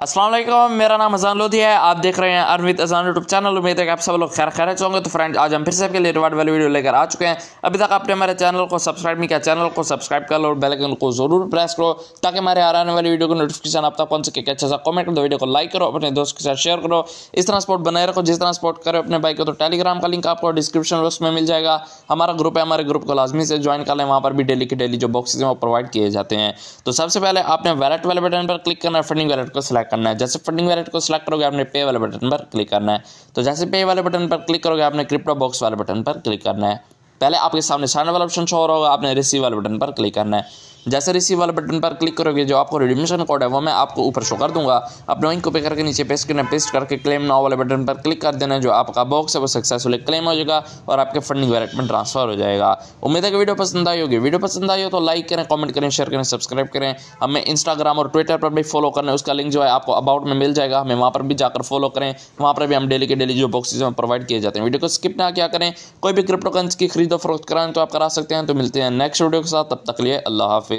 असलम मेरा नाम अजान लोधी है, आप देख रहे हैं अरविंद अजान यूट्यूब चैनल उम्मीद है कि आप सब लोग खैर खैर होंगे। तो फ्रेंड आज हम फिर से आपके लिए रिवार्ड वाली वीडियो लेकर आ चुके हैं। अभी तक आपने हमारे चैनल को सब्सक्राइब नहीं किया चैनल को सब्सक्राइब कर लो और बेल आइकन को ज़रूर प्रेस करो, ताकि हमारे आ आने वाली वीडियो को नोटिफिकेशन आप तक पहुँच। सके अच्छा सा कमेंट कर दो वीडियो को लाइक करो, अपने दोस्त के साथ शेयर करो। इस तरह सपोर्ट बनाए रखो, जिस तरह सपोर्ट करो अपने भाई को तो टेलीग्राम का लिंक आपको डिस्क्रिप्शन बॉक्स में मिल जाएगा। हमारा ग्रुप है, हमारे ग्रुप को लाजमी से ज्वाइन कर लें। वहाँ पर भी डेली के डेली जो बॉक्सेज हैं, वो प्रोवाइड किए जाते हैं। तो सबसे पहले आपने वैलेट वाले बटन पर क्लिक करना फंडिंग वैलेट को सिलेक्ट करना है। जैसे फंडिंग वैलेट को सिलेक्ट करोगे, आपने पे वाले बटन पर क्लिक करना है। तो जैसे पे वाले बटन पर क्लिक करोगे, आपने क्रिप्टो बॉक्स वाले बटन पर क्लिक करना है। पहले आपके सामने साइन वाला ऑप्शन शो हो रहा होगा, आपने रिसीव वाले बटन पर क्लिक करना है। जैसे रिसीव वाले बटन पर क्लिक करोगे, जो आपको रिडीमेशन कोड है, वो मैं आपको ऊपर शो कर दूँगा। अपने वहीं कॉपी करके नीचे पेस्ट करना पेस्ट करके क्लेम नाउ वाले बटन पर क्लिक कर देना, जो आपका बॉक्स है, वो सक्सेसफुली क्लेम हो जाएगा और आपके फंडिंग वैलेट में ट्रांसफ़र हो जाएगा। उम्मीद है कि वीडियो पसंद आई होगी। वीडियो पसंद आई हो तो लाइक करें कमेंट करें शेयर करें सब्सक्राइब करें। हमें इंस्टाग्राम और ट्विटर पर भी फॉलो करना उसका लिंक जो है आपको अबाउट में मिल जाएगा। हमें वहाँ पर भी जाकर फॉलो करें। वहाँ पर भी हम डेली के डेली जो बॉक्सेज हैं प्रोवाइड किए जाते हैं। वीडियो को स्किप ना क्या करें। कोई भी क्रिप्टो करेंसी की खरीदो, फरोख्त कराएँ तो आप करा सकते हैं। तो मिलते हैं नेक्स्ट वीडियो के साथ। तब तक लिए अल्लाह हाफि